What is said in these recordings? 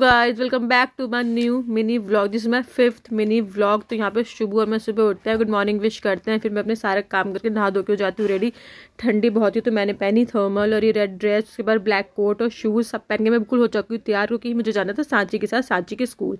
Guys welcome back to my new mini vlog जिस मैं fifth mini vlog तो यहाँ पे सुबह और मैं सुबह उठते हैं गुड मॉर्निंग विश करते हैं. फिर मैं अपने सारे काम करके नहा धो के हो जाती हूँ. रेडी ठंडी बहुत ही तो मैंने पहनी थर्मल और ये रेड ड्रेस उसके बाद ब्लैक कोट और शूज़ सब पहन के मैं बिल्कुल हो चुकी हूँ. तैयार क्योंकि मुझे जाना था सांची के साथ, सांची के स्कूल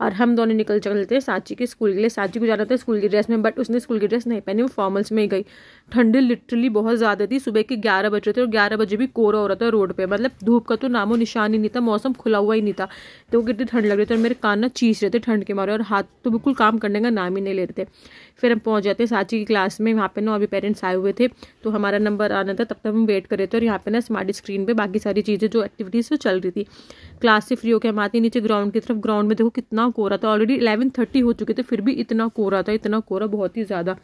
और हम दोनों निकल चलते हैं सांची के स्कूल के लिए. सांची को जाना था स्कूल की ड्रेस में बट उसने स्कूल की ड्रेस नहीं पहनी, वो फॉर्मल्स में ही गई. ठंडी लिटरली बहुत ज़्यादा थी. सुबह के ग्यारह बजे थे और ग्यारह बजे भी कोरा हो रहा था रोड पर मतलब धूप का तो नामो निशान ही नहीं था, मौसम खुला हुआ ही नहीं था. तो कितनी ठंड लग रही थी और मेरे कान ना चीस रहे थे ठंड के मारे और हाथ तो बिल्कुल काम करने का नाम ही नहीं ले रहे थे। फिर हम पहुँच जाते सांची की क्लास में, वहाँ पे ना अभी पेरेंट्स आए हुए थे तो हमारा नंबर आना था, तब तक हम वेट कर रहे थे और यहाँ पे ना स्मार्ट स्क्रीन पर बाकी सारी चीज़ें जो एक्टिविटीज़ वो चल रही थी। क्लास से फ्री होकर हम आते नीचे ग्राउंड की तरफ़ ग्राउंड में देखो कितना कोरा था ऑलरेडी इलेवन थर्टी हो चुके थे, फिर भी इतना कोरा था, इतना कोरा बहुत ही ज़्यादा।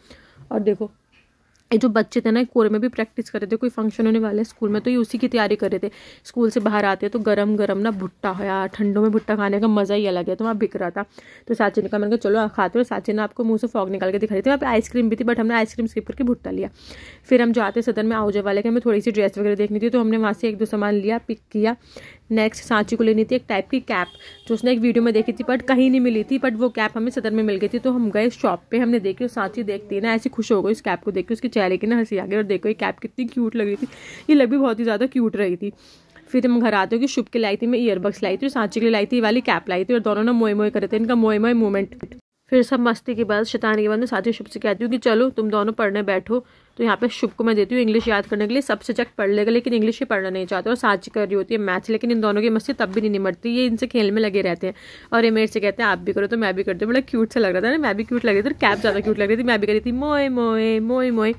और देखो ये जो बच्चे थे ना कोरे में भी प्रैक्टिस कर रहे थे, कोई फ़ंक्शन होने वाले स्कूल में तो ये उसी की तैयारी कर रहे थे। स्कूल से बाहर आते तो गरम गरम ना भुट्टा है यार, ठंडों में भुट्टा खाने का मज़ा ही अलग है। तो वहाँ बिक रहा था। तो साची ने कहा, मैंने कहा, चलो खाते हो। साची ने आपको मुँह से फॉग निकाल के दिखा रही थी। वहाँ पर आइसक्रीम भी थी बट हमने आइसक्रीम स्किप करके भुट्टा लिया। फिर हम जाते सदन में, आओ वाले के हमें थोड़ी सी ड्रेस वगैरह देखनी थी। तो हमने वहाँ से एक दो सामान लिया पिक किया। नेक्स्ट सांची को लेनी थी एक टाइप की कैप जो उसने एक वीडियो में देखी थी बट कहीं नहीं मिली थी बट वो कैप हमें सदर में मिल गई थी तो हम गए शॉप पे, हमने देखी और सांची देखती है ना, ऐसी खुश हो गई इस कैप को देख के, उसके चेहरे की ना हँसी आ गई और देखो ये कैप कितनी क्यूट लग रही थी। ये लग भी बहुत ही ज़्यादा क्यूट रही थी। फिर हम घर आते हो, कि शुभ के लाई थी, मैं ईयरबड्स लाई थी सांची के लिए लाई थी वाली कैप लाई थी और दोनों ने मोए मोए करे थे, इनका मोए मोए मूवमेंट फिर सब मस्ती के बाद, शतानी के बाद मैं साथी शुभ से कहती हूँ कि चलो, तुम दोनों पढ़ने बैठो। तो यहाँ पे शुभ को मैं देती हूँ इंग्लिश याद करने के लिए। सब सब्जेक्ट पढ़ लेगा, लेकिन इंग्लिश ही पढ़ना नहीं चाहते। और साझी कर रही होती है मैथ लेकिन इन दोनों की मस्ती तब भी नहीं निमटती। ये इनसे खेल में लगे रहते हैं। और ये मेरे से कहते हैं, आप भी करो। तो मैं भी करती हूँ। बड़ा क्यूट सा लग रहा था ना, मैं भी क्यूट लग रही थी कैब ज़्यादा क्यूट लग रही थी। मैं भी कर रही थी, मोए मोए मोए मोए।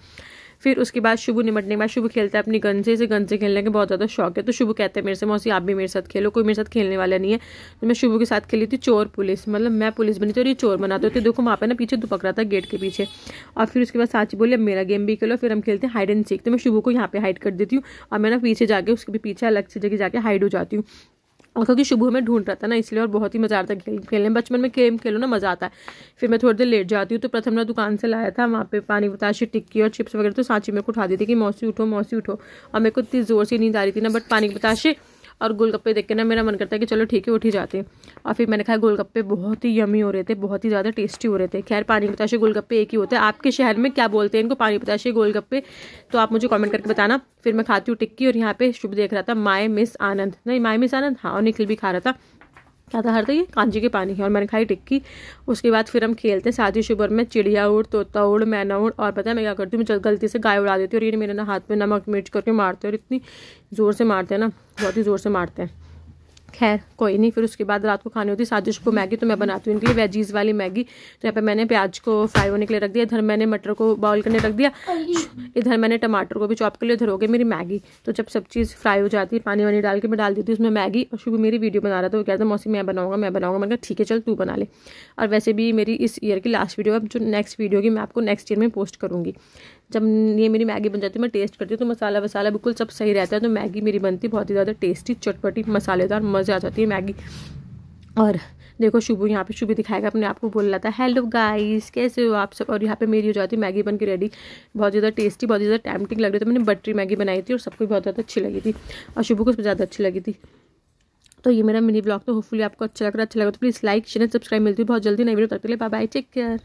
फिर उसके बाद शुभ निमटने के बाद शुभ खेलता है अपनी गन से, इसे गन से खेलने का बहुत ज़्यादा शौक है। तो शुभ कहते हैं मेरे से, मौसी, आप भी मेरे साथ खेलो, कोई मेरे साथ खेलने वाला नहीं है। तो मैं शुभ के साथ खेली थी चोर पुलिस मतलब मैं पुलिस बनी थी और ये चोर बनाते होते। देखो, वहाँ पे ना पीछे दुपक रहा था गेट के पीछे। और फिर उसके बाद साची बोले मेरा गेम भी खेलो, फिर हम खेलते हैं हाइड एंड सीख तो मैं शुभ को यहाँ पे हाइड कर देती हूँ और मैं ना पीछे जाके उसके भी पीछे अलग से जगह जाके हाइड हो जाती हूँ। और क्योंकि शुभ में ढूंढ रहा था ना, इसलिए और बहुत ही मज़ा आता है गेम खेलने बचपन में गेम खेलो ना, मज़ा आता है। फिर मैं थोड़ी देर लेट जाती हूँ तो प्रथम ने दुकान से लाया था, वहाँ पे पानी बताशी टिक्की और चिप्स वगैरह तो सांची मेरे को उठा दी थी कि मौसी उठो मौसी उठो। और मेरे को इतनी ज़ोर से नींद आ रही थी ना, बट पानी बताशे और गोलगप्पे देख के ना मेरा मन करता है कि चलो ठीक है, उठ ही जाते और फिर मैंने खाया, गोलगप्पे बहुत ही यमी हो रहे थे, बहुत ही ज़्यादा टेस्टी हो रहे थे। खैर पानी पताशे गोलगप्पे एक ही होते हैं। आपके शहर में क्या बोलते हैं इनको पानी पताशे गोलगप्पे? तो आप मुझे कॉमेंट करके बताना। फिर मैं खाती हूँ टिक्की और यहाँ पे शुभ देख रहा था, माए मिस आनंद। नहीं, माए मिस आनंद? हाँ और निखिल भी खा रहा था। क्या था हर था ये कांजी के पानी है और मैंने खाई टिक्की। उसके बाद फिर हम खेलते हैं शादी शुभर में, चिड़िया उड़, तोता उड़, मैना उड़, और पता है मैं क्या करती हूँ गलती से गाय उड़ा देती हूँ और ये मेरे ना हाथ में नमक मिर्च करके मारते हैं और इतनी ज़ोर से मारते हैं ना, बहुत ही ज़ोर से मारते हैं। खैर, कोई नहीं, फिर उसके बाद रात को खानी होती, साजिश को मैगी तो मैं बनाती हूँ इनके लिए, वेजीज़ वाली मैगी तो यहाँ पे मैंने प्याज को फ्राई होने के लिए रख दिया, इधर मैंने मटर को बॉईल करने रख दिया, इधर मैंने टमाटर को भी चॉप कर लिया, इधर हो गई मेरी मैगी तो जब सब चीज़ फ्राई हो जाती है, पानी वानी डाल के मैं डाल देती हूँ उसमें मैगी, और शुभ मेरी वीडियो बना रहा था, वो कहता मौसी, मैं बनाऊँगा मैं बनाऊँगा। मैंने ठीक है, चल तू बना ले। और वैसे भी मेरी इस ईयर की लास्ट वीडियो अब जो नेक्स्ट वीडियो की मैं आपको नेक्स्ट ईयर में पोस्ट करूँगी। जब ये मेरी मैगी बन जाती है, मैं टेस्ट करती हूँ तो मसाला वसाला बिल्कुल सब सही रहता है तो मैगी मेरी बनती बहुत ही ज़्यादा टेस्टी चटपटी, मसालेदार, मज़े आ जाती है मैगी। और देखो शुभ, यहाँ पे शुभ दिखाएगा अपने आप को, बोल रहा था हेलो गाइस कैसे हो आप सब? और यहाँ पे मेरी हो जाती मैगी बन के रेडी बहुत ज़्यादा टेस्टी बहुत ज़्यादा टैम्पटिंग लग रही थी, मैंने बटरी मैगी बनाई थी और सबको बहुत ज़्यादा अच्छी लगी थी और शुभ को ज़्यादा अच्छी लगी थी। तो ये मेरा मिनी ब्लॉग तो होपफुली आपको अच्छा लग रहा अच्छा लगा तो प्लीज़ लाइक शेयर सब्सक्राइब मिलती है बहुत जल्दी नई वीडियो तक के लिए। Bye bye take care